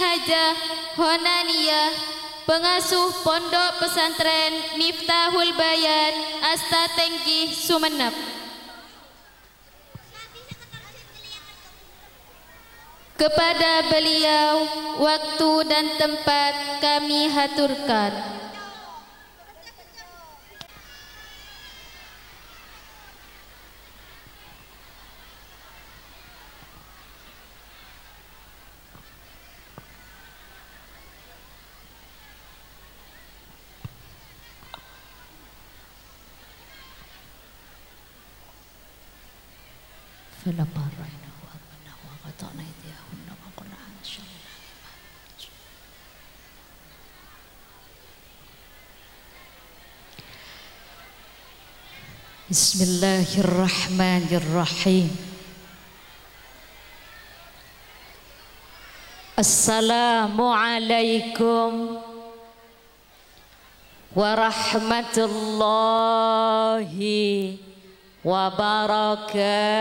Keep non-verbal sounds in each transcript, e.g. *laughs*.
Hajah Honaniyah Pengasuh Pondok Pesantren Miftahul Bayan Asta Tenggi Sumenep. Kepada beliau waktu dan tempat kami haturkan أيديهن الشر بسم الله الرحمن الرحيم السلام عليكم ورحمة الله وبركاته.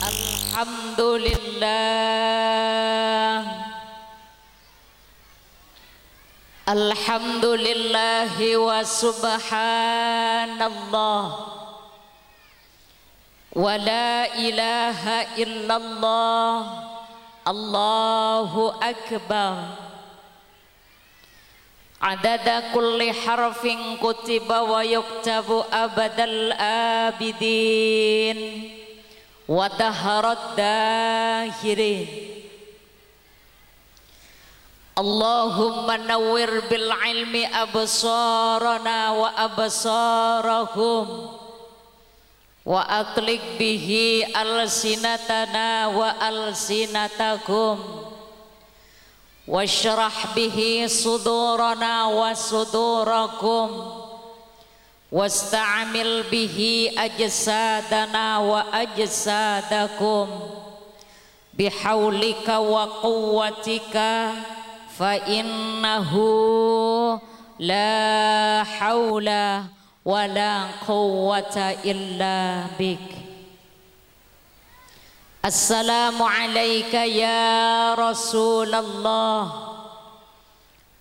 الحمد لله. الحمد لله وسبحان الله ولا إله إلا الله. الله أكبر. عدد كل حرف كتب ويكتب أبد الآبدين. ودهر الداهرين اللهم نور بالعلم أبصارنا وأبصارهم وأطلق به ألسنتنا وألسنتكم. واشرح به صدورنا وصدوركم واستعمل به أجسادنا وأجسادكم بحولك وقوتك فإنه لا حول ولا قوة إلا بك. السلام عليك يا رسول الله.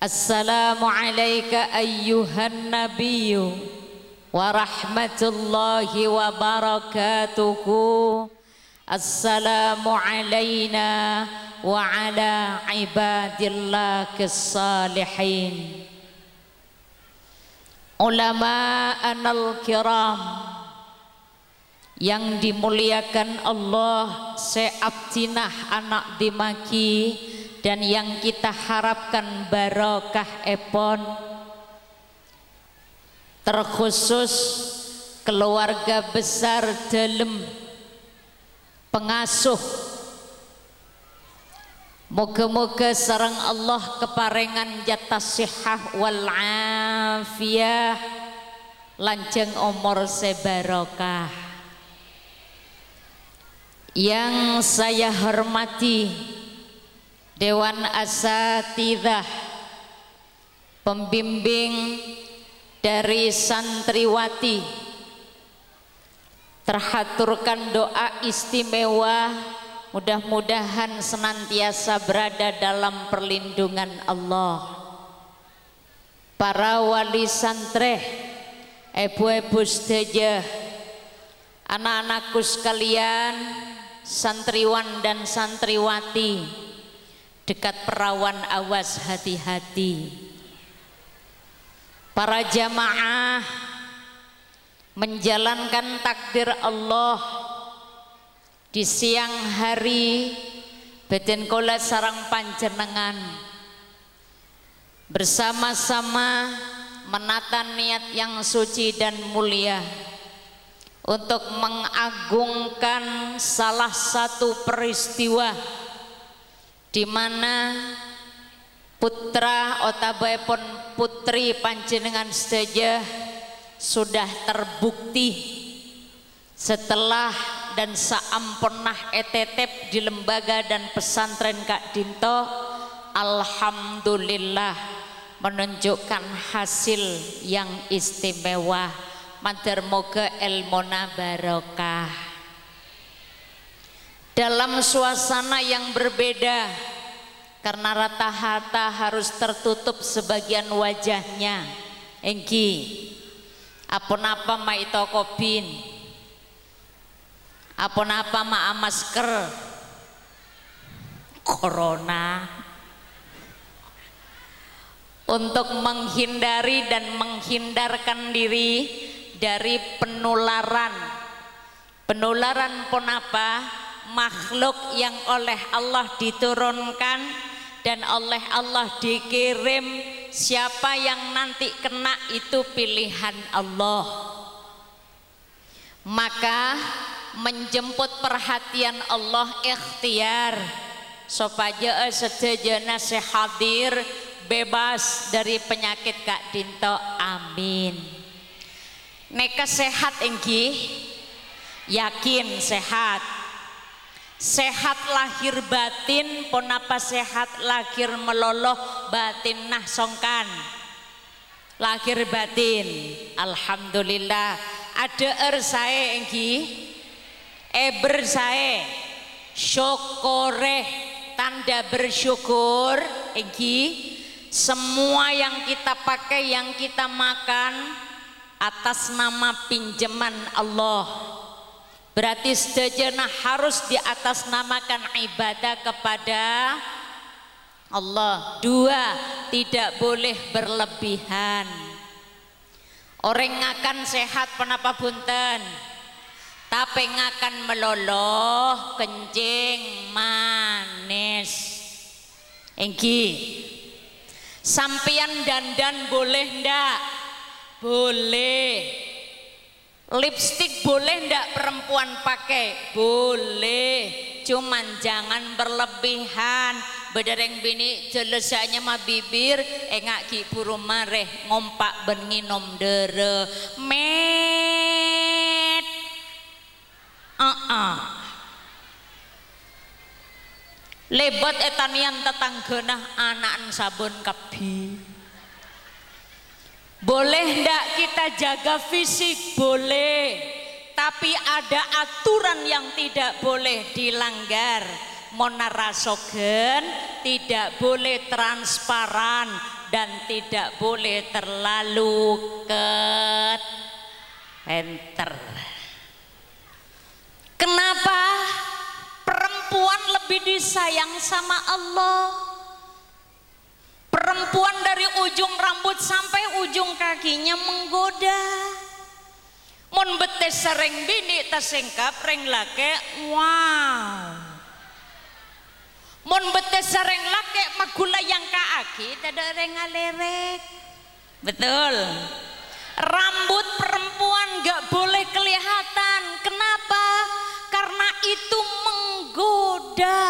السلام عليك أيها النبي ورحمة الله وبركاته. السلام علينا وعلى عباد الله الصالحين. علماءنا الكرام yang dimuliakan Allah seabtinah anak dimaki dan yang kita harapkan barokah epon. Terkhusus keluarga besar dalam pengasuh. Moga-moga sarang Allah keparengan jatah sihah wal afiyah lanjeng umur sebarokah yang saya hormati Dewan Asatidah pembimbing dari santriwati terhaturkan doa istimewa mudah-mudahan senantiasa berada dalam perlindungan Allah. Para wali santreh ibu-ibu sedaya anak-anakku sekalian santriwan dan santriwati dekat perawan awas hati-hati. Para jamaah menjalankan takdir Allah di siang hari beden kola sarang panjenengan bersama-sama menata niat yang suci dan mulia untuk mengagungkan salah satu peristiwa di mana putra pun putri panjenengan saja sudah terbukti setelah dan saampunah etetep di lembaga dan pesantren Kak Dinto Alhamdulillah menunjukkan hasil yang istimewa Madar moga ilmona barokah. Dalam suasana yang berbeda karena rata-rata harus tertutup sebagian wajahnya. Engki apa-apa ma itokobin apa-apa ma masker? Corona. Untuk menghindari dan menghindarkan diri dari penularan. Penularan pun apa? Makhluk yang oleh Allah diturunkan dan oleh Allah dikirim. Siapa yang nanti kena itu pilihan Allah. Maka menjemput perhatian Allah ikhtiar. Supaya sedejana sehadir bebas dari penyakit Kak Dinto. Amin neka sehat engki yakin sehat. Sehat lahir batin ponapa sehat lahir meloloh batin nah songkan. Lahir batin Alhamdulillah. Ada er saya engki eber saya syukure tanda bersyukur engki semua yang kita pakai yang kita makan atas nama pinjaman Allah. Berarti sejana harus di atas namakan ibadah kepada Allah. Dua tidak boleh berlebihan. Orang akan sehat penapa bunten tapi akan meloloh kencing manis. Engki Sampian dandan boleh ndak? Boleh. Lipstick boleh ndak perempuan pakai? Boleh. Cuman jangan berlebihan. Bedereng bini jelesanya mah bibir engak ki buru mareh ngompak ben nginom dere. Met. Uh-uh. lebat etanian tetanggana anak sabun kabi boleh ndak kita jaga fisik? Boleh. Tapi ada aturan yang tidak boleh dilanggar. Monarasogen tidak boleh transparan dan tidak boleh terlalu ket enter. Kenapa perempuan lebih disayang sama Allah perempuan dari ujung rambut sampai ujung kakinya menggoda. Mon bete sering bini tasengkap reng lake wow. Mon bete sering lake magula yang kaaki tidak reng alerek. Betul. Rambut perempuan gak boleh kelihatan. Kenapa? Karena itu menggoda.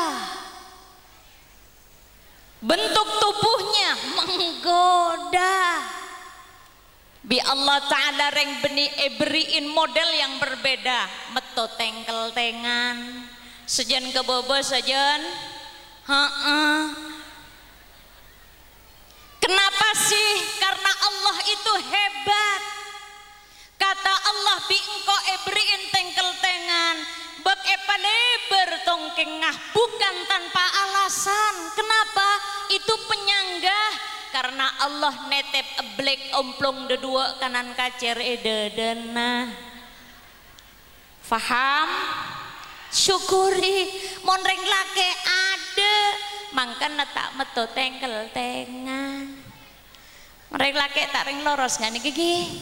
Bentuk bi Allah Ta'ala reng beni eberiin model yang berbeda. Meto tengkel tengan sejan kebobo sejan ha -ha. kenapa sih? Karena Allah itu hebat. Kata Allah bi engko eberiin tengkel tengan bak lebar tongkengah bukan tanpa alasan. Kenapa? Itu penyanggah karena Allah netep eblek omplong dedua kanan kacer ededena faham? Syukuri. Monreng lake ada mangkan tak meto tengkel tengan monreng lake tak ring loros ngani gigi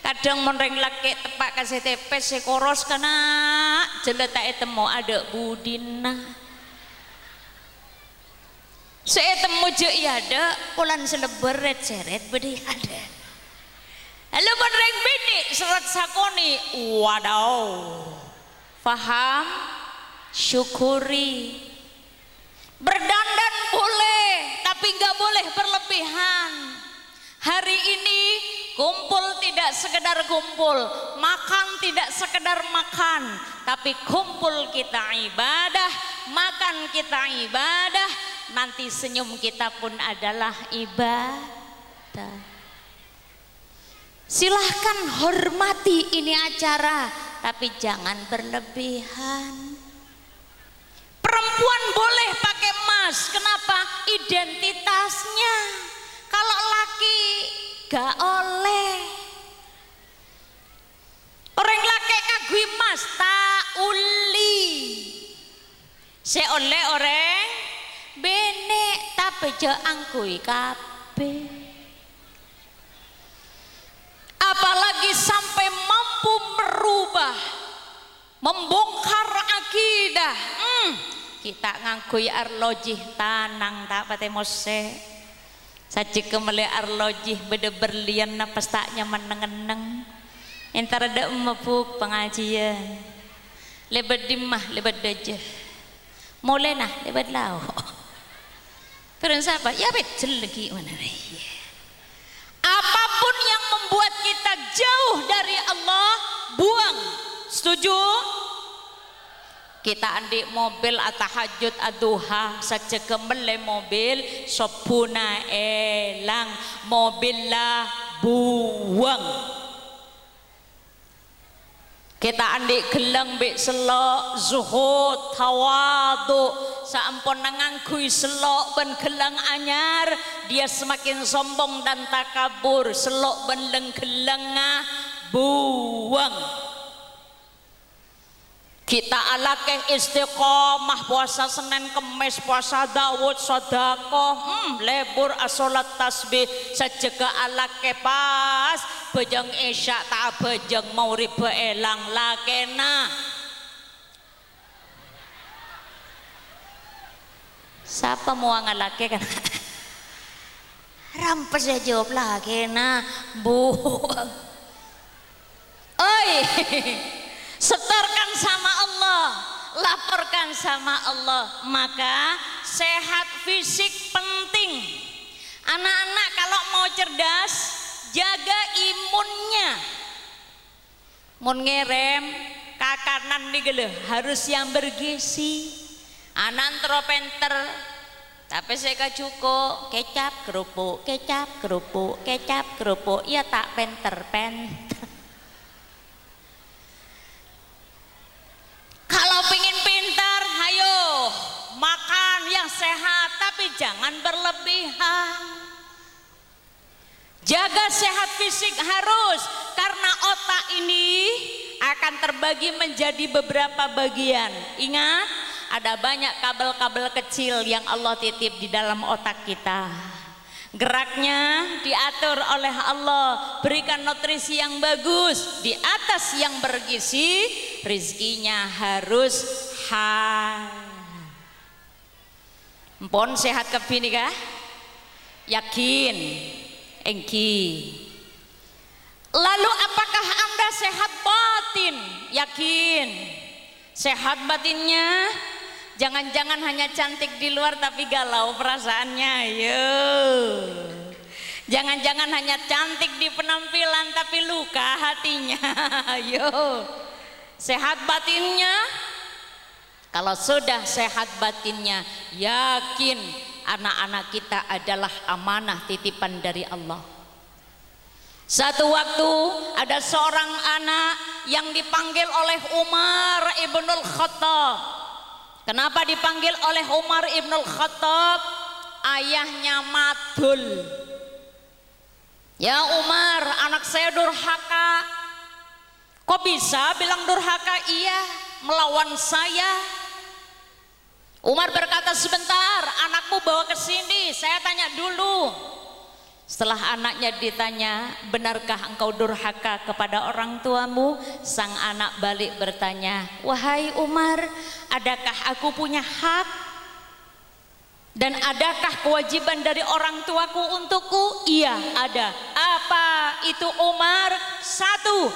kadang menreng laki tepak kasih tepes sekoros karena jeleta etemu ada budina saya temu je ada ulan seleberet seret bedi ada Halo menreng bini serat sakoni. Wadaw. Faham? Syukuri. Berdandan boleh tapi nggak boleh berlebihan. Hari ini Kumpul tidak sekedar kumpul, makan tidak sekedar makan, tapi kumpul kita ibadah, makan kita ibadah, nanti senyum kita pun adalah ibadah. Silahkan hormati ini acara, tapi jangan berlebihan. Perempuan boleh pakai emas, kenapa? Identitasnya. Kalau laki gak oleh. Orang laki kagui emas, tak uli. Se oleh orang benek tapi jo angkui kabeh apalagi sampai mampu merubah membongkar akidah hmm, kita ngangkui arlojih tanang tak pate mose saji kemele arlojih beda berlian napas taknya meneng-eneng entar ada mepuk pengajian lebat dimah lebat dajah mulai nah lebat lau *laughs* Terus apa? Ya betul lagi mana Apa pun yang membuat kita jauh dari Allah, buang. Setuju? Kita andik mobil atahajud aduha saja kembali mobil sopuna elang. Mobil lah buang. Kita andik gelang bik selok zuhud tawadu saampun nangangkui selok ben gelang anyar. Dia semakin sombong dan takabur. Selok ben leng gelangah buang kita alakeh istiqomah puasa Senin Kemis puasa Daud sodako hmm, lebur asolat tasbih. Sejega alakeh pas bejeng isya tak bejeng mau ribe elang lakena siapa mau ngalake kan? Rampes ya jawab lagi nah. Buang oi setorkan sama Allah. Laporkan sama Allah. Maka sehat fisik penting. Anak-anak kalau mau cerdas jaga imunnya. Mun ngerem kakanan nih harus yang bergizi. Anak tropenter tapi saya cukup. Kecap kerupuk kecap kerupuk kecap kerupuk. Ya tak penter penter Kalau pengen pintar, hayo makan yang sehat, tapi jangan berlebihan. Jaga sehat fisik harus, karena otak ini akan terbagi menjadi beberapa bagian. Ingat, ada banyak kabel-kabel kecil yang Allah titip di dalam otak kita. Geraknya diatur oleh Allah, berikan nutrisi yang bagus di atas yang bergizi, rizkinya harus halal. Mpon sehat kepini kah? Yakin, engki. Lalu apakah anda sehat batin? Yakin. Sehat batinnya Jangan-jangan hanya cantik di luar tapi galau perasaannya. Yo. Jangan-jangan hanya cantik di penampilan tapi luka hatinya. *laughs* Yo. Sehat batinnya? Kalau sudah sehat batinnya, yakin anak-anak kita adalah amanah titipan dari Allah. Satu waktu ada seorang anak yang dipanggil oleh Umar ibnul Khattab Kenapa dipanggil oleh Umar Ibnul Khattab? Ayahnya madul. Ya Umar, anak saya durhaka. Kok bisa bilang durhaka? Iya, melawan saya. Umar berkata sebentar, anakmu bawa ke sini, saya tanya dulu. Setelah anaknya ditanya, benarkah engkau durhaka kepada orang tuamu? Sang anak balik bertanya, wahai Umar, adakah aku punya hak? Dan adakah kewajiban dari orang tuaku untukku? Iya, ada. Apa itu Umar? Satu,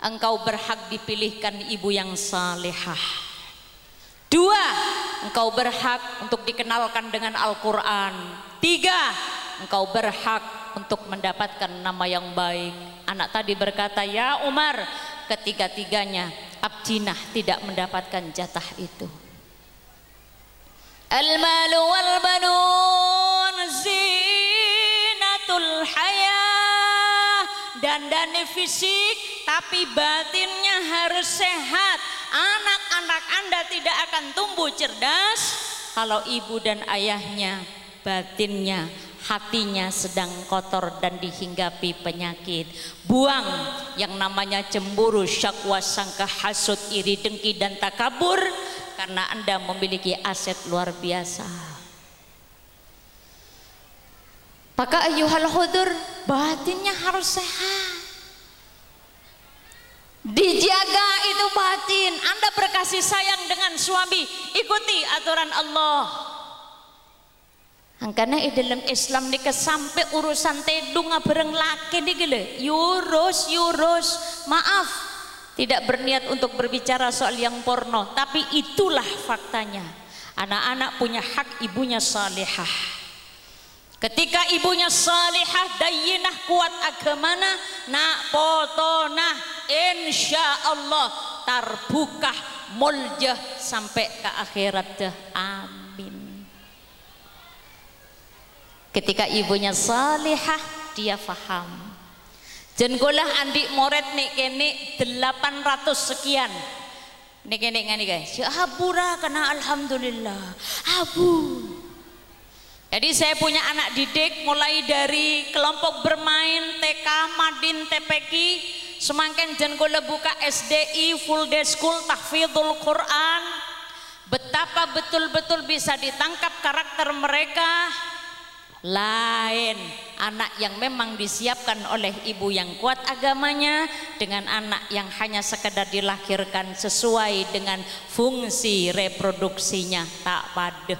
engkau berhak dipilihkan ibu yang salehah. Dua, engkau berhak untuk dikenalkan dengan Al-Quran. Tiga, engkau berhak untuk mendapatkan nama yang baik. Anak tadi berkata, "Ya Umar, ketiga-tiganya Abjinah tidak mendapatkan jatah itu." Al-malu wal banun zinatul hayah dandane fisik tapi batinnya harus sehat. Anak-anak Anda tidak akan tumbuh cerdas kalau ibu dan ayahnya batinnya hatinya sedang kotor dan dihinggapi penyakit. Buang yang namanya cemburu, syakwa, sangka, hasut, iri, dengki dan takabur karena Anda memiliki aset luar biasa. Maka ayuhal hudur batinnya harus sehat. Dijaga itu batin. Anda berkasih sayang dengan suami, ikuti aturan Allah. Karena di dalam Islam ni sampai urusan tedung bareng laki ni gila. Yurus, yurus. Maaf, tidak berniat untuk berbicara soal yang porno, tapi itulah faktanya. Anak-anak punya hak ibunya salihah. Ketika ibunya salihah, dayinah, kuat agamana, nak potona, insya Allah terbuka muljah sampai ke akhirat Amin. Ketika ibunya salihah, dia faham. Jenggolah andik moret nih kene 800 sekian. Nih kene ngani guys. Ya abura karena alhamdulillah. Abu. Jadi saya punya anak didik mulai dari kelompok bermain TK, Madin, TPK, semakin jenggolah buka SDI, full day school, tahfidzul Quran. Betapa betul-betul bisa ditangkap karakter mereka, lain anak yang memang disiapkan oleh ibu yang kuat agamanya dengan anak yang hanya sekedar dilahirkan sesuai dengan fungsi reproduksinya. Tak pada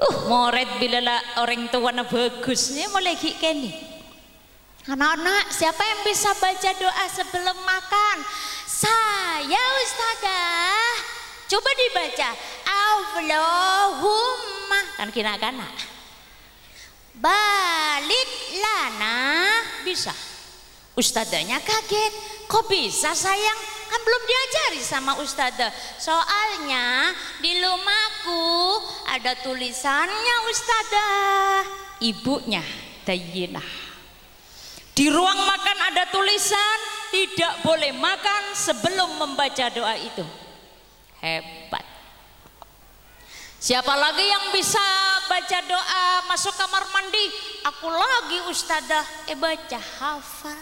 uh moret bila orang tua bagusnya mulai kini anak-anak siapa yang bisa baca doa sebelum makan? Saya ustazah. Coba dibaca. Allahumma. Kan kina kana balik lana. Bisa. Ustadzanya kaget. Kok bisa sayang? Kan belum diajari sama ustadzah soalnya di rumahku ada tulisannya ustadzah ibunya Dayinah di ruang makan ada tulisan tidak boleh makan sebelum membaca doa itu hebat Siapa lagi yang bisa baca doa masuk kamar mandi? Aku lagi ustazah, eh baca hafal.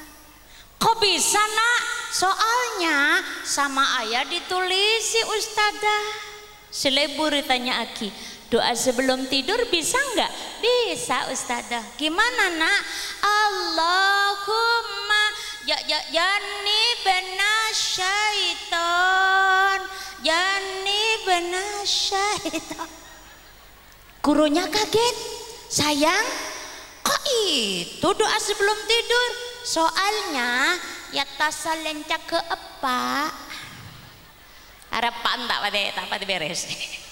Kok bisa nak? Soalnya sama ayah ditulis si ustazah. Selebur tanya Aki, doa sebelum tidur bisa nggak? Bisa ustazah. Gimana nak? Allahumma ya ya yani benar syaitan yani benar syaitan gurunya kaget sayang kok itu doa sebelum tidur soalnya ya tasalencak ke apa harapan tak pada tak pada beres *laughs*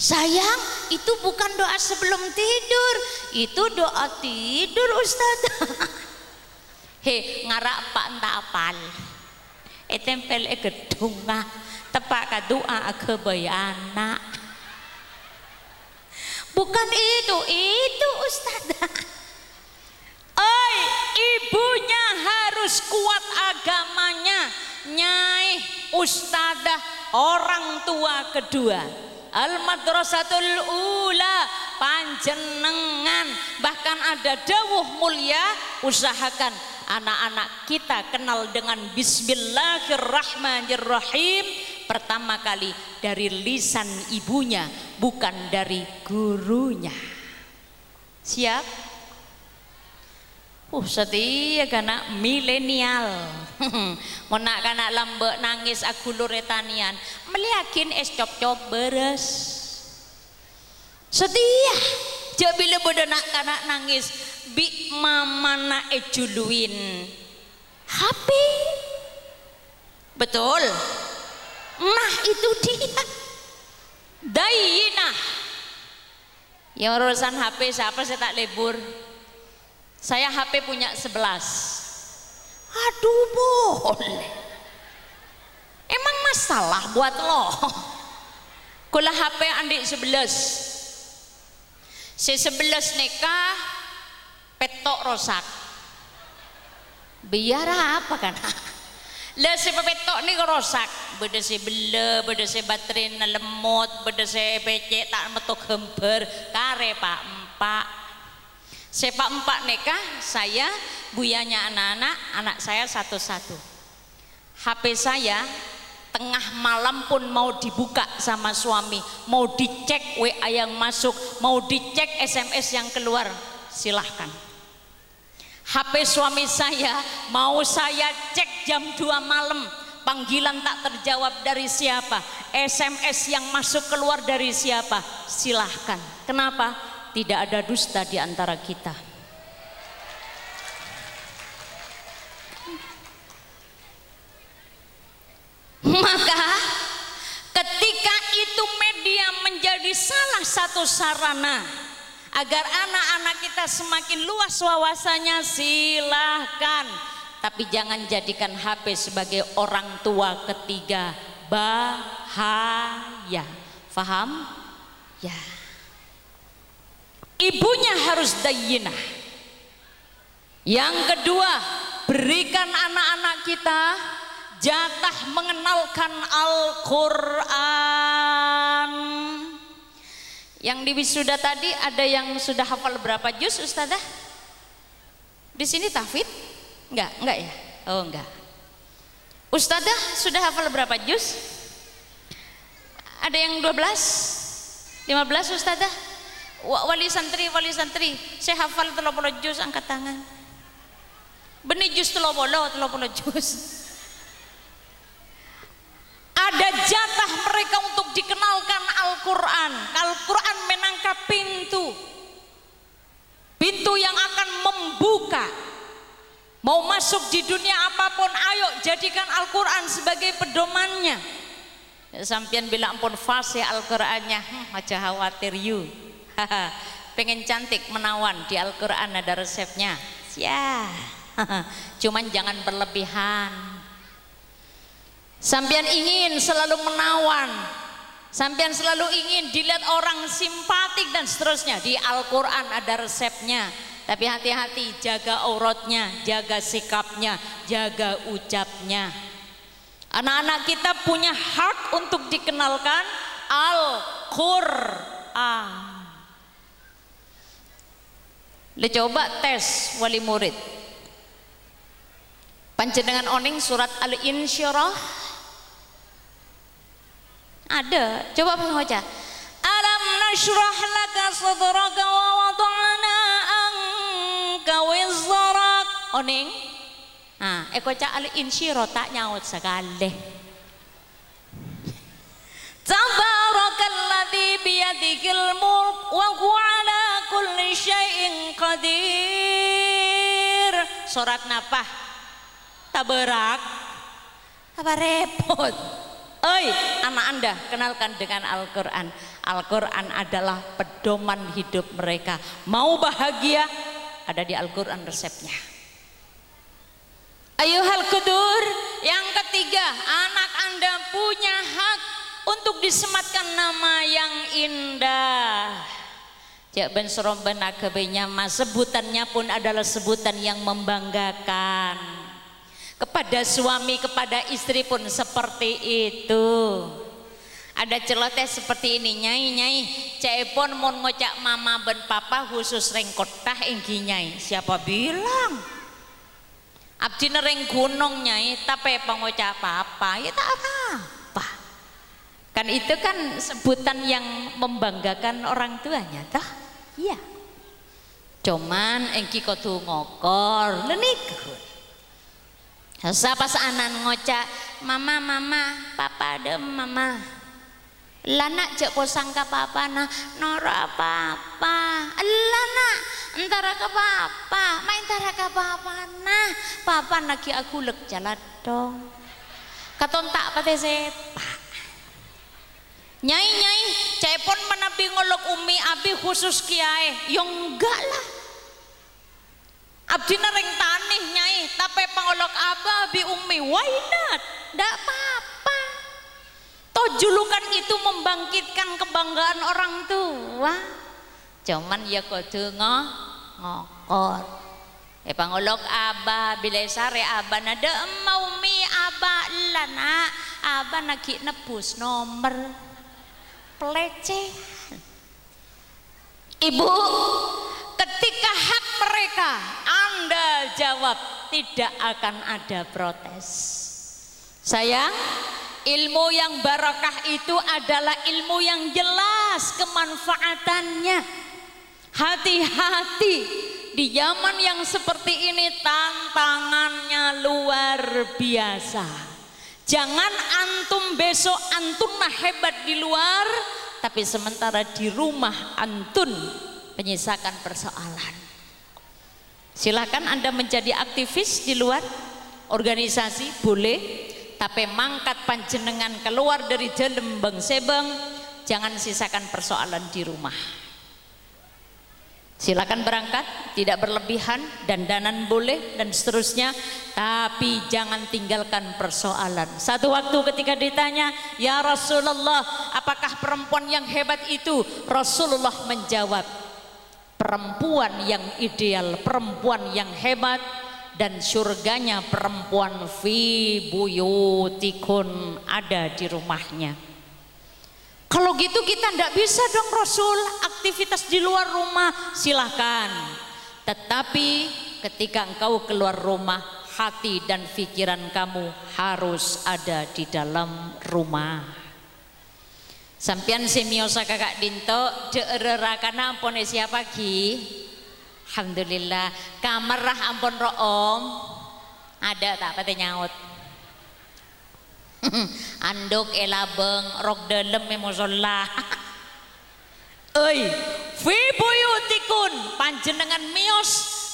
sayang itu bukan doa sebelum tidur. Itu doa tidur Ustaz *laughs* he ngarak pak tak apal etempel e gedunga tepak ka doa ke bayana bukan itu itu ustazah *laughs* Oi, ibunya harus kuat agamanya. Nyai, ustazah, orang tua kedua. Al madrasatul ula panjenengan. Bahkan ada dawuh mulia usahakan anak-anak kita kenal dengan bismillahirrahmanirrahim. Pertama kali dari lisan ibunya bukan dari gurunya. Siap? Uh, setia karena milenial. *laughs* Monak kana lambek nangis aku luretanian. Meliakin es cop-cop beres. Setia. Jauh bila bodoh nak kana nangis. Bi mama na ejuluin. Happy. Betul. Nah itu dia. Dayinah. Yang urusan HP siapa saya tak lebur. Saya HP punya 11. Aduh boleh. Emang masalah buat lo? Kula HP andik 11. Si 11 nikah, petok rosak biar apa kan lah si pepetok ni rosak beda si bela beda si baterai lemot beda si becek tak metok gember kare pak empak sepak empat nikah saya buyanya anak-anak anak saya satu-satu. HP saya tengah malam pun mau dibuka sama suami. Mau dicek WA yang masuk mau dicek SMS yang keluar silahkan. HP suami saya mau saya cek jam 2 malam. Panggilan tak terjawab dari siapa. SMS yang masuk keluar dari siapa silahkan. Kenapa tidak ada dusta di antara kita. Maka ketika itu media menjadi salah satu sarana agar anak-anak kita semakin luas wawasannya silahkan tapi jangan jadikan HP sebagai orang tua ketiga bahaya. Faham? Ya ibunya harus dayinah yang kedua berikan anak-anak kita jatah mengenalkan Al-Quran yang di wisuda tadi ada yang sudah hafal berapa juz Ustazah? Di sini tafid? Enggak, enggak ya? Oh enggak. Ustazah sudah hafal berapa juz? Ada yang 12? 15 Ustazah? Wali santri, wali santri, saya hafal 30 juz angkat tangan. Benih juz 30, 30 juz. Ada jatah mereka untuk dikenalkan Al-Quran. Al-Quran menangkap pintu. Pintu yang akan membuka. Mau masuk di dunia apa pun ayo jadikan Al-Quran sebagai pedomannya. Ya, sampian bilang ampun fase Al-Qurannya. Hmm, aja khawatir you *laughs* pengen cantik menawan di Al-Quran ada resepnya ya *laughs* cuman jangan berlebihan Sampian ingin selalu menawan. Sampian selalu ingin dilihat orang simpatik dan seterusnya. Di Al-Quran ada resepnya. Tapi hati-hati jaga auratnya, jaga sikapnya, jaga ucapnya. Anak-anak kita punya hak untuk dikenalkan Al-Quran. Coba tes wali murid. Panjenengan oning surat Al-Insyirah ada. Coba baca. Alam nashrah laka sadraka wa wada'na anka. Oning. Nah, eko cak al insyiro tak nyaut sekali. Tabarakalladzi biyadikil mulk wa huwa kulli syai'in qadir. Surat napa? Tabarak. Apa repot? Oi, anak Anda, kenalkan dengan Al-Quran. Al-Quran adalah pedoman hidup mereka. Mau bahagia, ada di Al-Quran resepnya. Ayuhal kudur, yang ketiga, anak Anda punya hak untuk disematkan nama yang indah. Cek ben seromben mas sebutannya pun adalah sebutan yang membanggakan. Kepada suami kepada istri pun seperti itu. Ada celoteh seperti ini nyai nyai. Cepon mau ngocak mama ben papa khusus rengkotah inggi nyai. Siapa bilang? Abdi nereng gunung nyai. Tapi pengocak papa? Ya tak apa-apa. Kan itu kan sebutan yang membanggakan orang tuanya toh iya cuman engki tuh ngokor lenikun Siapa seanan ngocak, mama mama, papa ada mama. Lana cek posangka papa nah nora papa. Lana antara ke papa, main antara ke papa nah. Papa lagi aku lek jalan dong. Katon tak pate sepa. Nyai nyai, cek pun menabi ngolok umi abi khusus kiai. Yang enggak lah. Abdi nering tanih nyai. Tapi pangolok abah bi umi why not? Ndak apa-apa. Toh julukan itu membangkitkan kebanggaan orang tua. Cuman ya kudu ngokor. Ngolokor eh pangolok aba bila sare aba nada mau mi aba lana aba nagi nebus nomor pelecehan ibu ketika hak mereka anda jawab tidak akan ada protes. Sayang ilmu yang barakah itu adalah ilmu yang jelas kemanfaatannya. Hati-hati di zaman yang seperti ini tantangannya luar biasa jangan antum besok antum hebat di luar tapi sementara di rumah antun menyisakan persoalan. Silahkan anda menjadi aktivis di luar organisasi boleh tapi mangkat panjenengan keluar dari dalam bang sebang jangan sisakan persoalan di rumah silakan berangkat tidak berlebihan dan danan boleh dan seterusnya. Tapi jangan tinggalkan persoalan. Satu waktu ketika ditanya ya Rasulullah apakah perempuan yang hebat itu? Rasulullah menjawab perempuan yang ideal perempuan yang hebat dan surganya perempuan fi buyutikun ada di rumahnya kalau gitu kita tidak bisa dong Rasul aktivitas di luar rumah silahkan. Tetapi ketika engkau keluar rumah hati dan pikiran kamu harus ada di dalam rumah. Sampian semiosa kakak dinto deerarakana ampun siapa ki? Alhamdulillah kamar rah ampun room ada tak pati nyaut *laughs* anduk elabeng rok dalam memozola Oi, *laughs* fi buyutikun panjenengan mios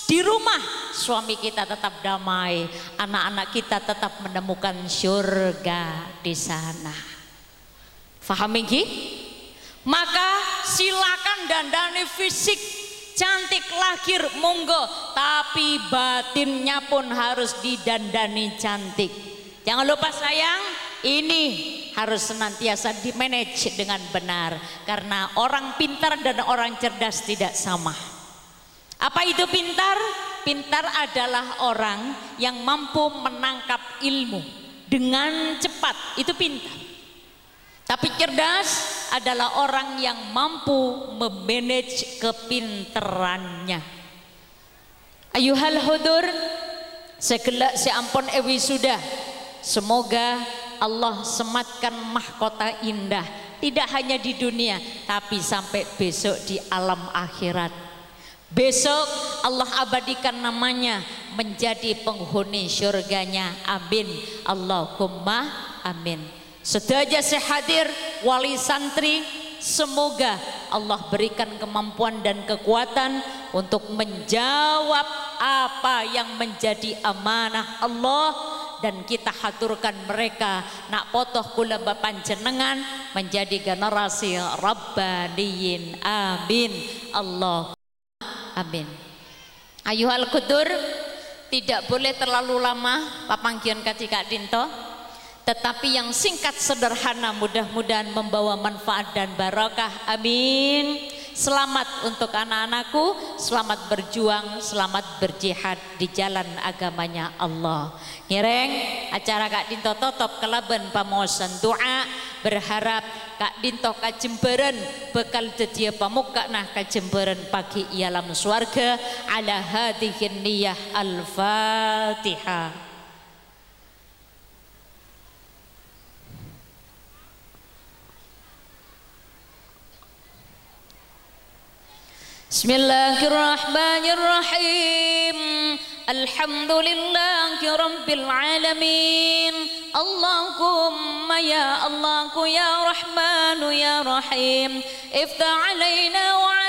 di rumah suami kita tetap damai, anak-anak kita tetap menemukan surga di sana. Faham ini? Maka silakan dandani fisik cantik lahir monggo, tapi batinnya pun harus didandani cantik. Jangan lupa sayang, ini harus senantiasa dimanage dengan benar karena orang pintar dan orang cerdas tidak sama. Apa itu pintar? Pintar adalah orang yang mampu menangkap ilmu dengan cepat, itu pintar. Tapi cerdas adalah orang yang mampu memanage kepinterannya. Ayuhal hudur, segelak seampun ewi sudah Semoga Allah sematkan mahkota indah tidak hanya di dunia tapi sampai besok di alam akhirat. Besok Allah abadikan namanya menjadi penghuni surganya. Amin. Allahumma amin. Sedaja sehadir wali santri semoga Allah berikan kemampuan dan kekuatan untuk menjawab apa yang menjadi amanah Allah dan kita haturkan mereka nak potoh kula jenengan menjadi generasi rabbaniyin. Amin. Allah. Amin. Ayuhal kudur tidak boleh terlalu lama papangkian katika dinto. Tetapi yang singkat sederhana mudah-mudahan membawa manfaat dan barakah amin Selamat untuk anak-anakku, selamat berjuang, selamat berjihad di jalan agamanya Allah. Ngireng acara Kak Dinto totop kelaban pamosan doa berharap Kak Dinto kajemberan bekal jadi pamuka nah kajemberan pagi ialam suarga ala hadihin niyah al-fatihah. بسم الله الرحمن الرحيم. الحمد لله رب العالمين. اللهم يا الله يا رحمن يا رحيم. افتح علينا وعلى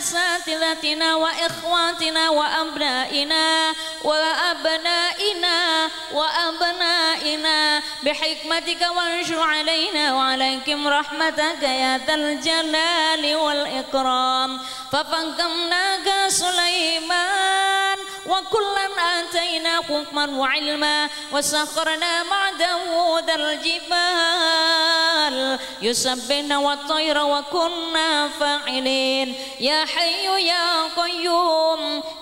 أساتذتنا وإخواتنا وأبنائنا وأبنائنا وأبنائنا بحكمتك وانشر علينا وعليكم رحمتك يا ذا الجلال والإكرام ففهمناك سليمان وكلا آتينا حكما وعلما وسخرنا مع داود الجبال يسبحن والطير وكنا فاعلين. يا حي يا قيوم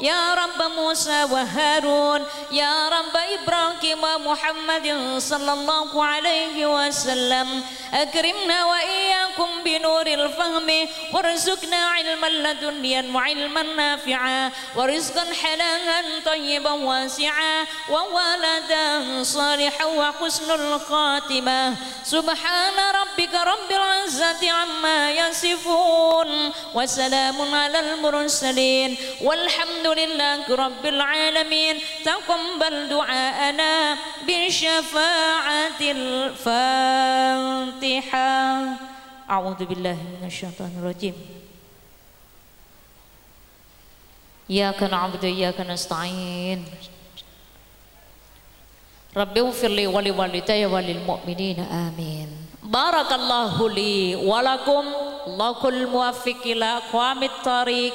يا رب موسى وهارون يا رب إبراهيم ومحمد صلى الله عليه وسلم. أكرمنا وإياكم بنور الفهم وارزقنا علما لدنيا وعلما نافعا ورزقا حلالا طيبا واسعا وولدا صالحا وحسن الخاتمة. سبحان ربك رب العزة عما يصفون وسلام على المرسلين والحمد لله رب العالمين. تقبل دعاءنا بشفاعة الفاتحة. أعوذ بالله من الشيطان الرجيم. إياك نعبد وإياك نستعين. رب اغفر لي ولوالدي وللمؤمنين آمين. بارك الله لي ولكم الله الموفق إلى أقوام الطريق.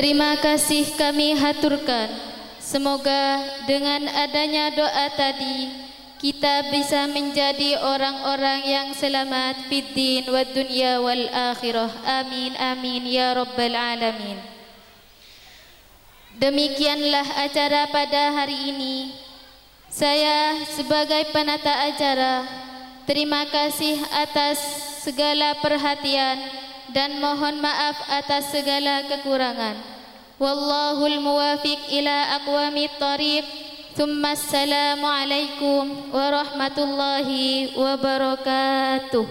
Terima kasih kami haturkan. Semoga dengan adanya doa tadi kita bisa menjadi orang-orang yang selamat fid din wa dunya wal akhirah. Amin amin ya rabbal alamin. Demikianlah acara pada hari ini. Saya sebagai penata acara terima kasih atas segala perhatian dan mohon maaf atas segala kekurangan. والله الموافق إلى أقوام الطريق. ثم السلام عليكم ورحمة الله وبركاته.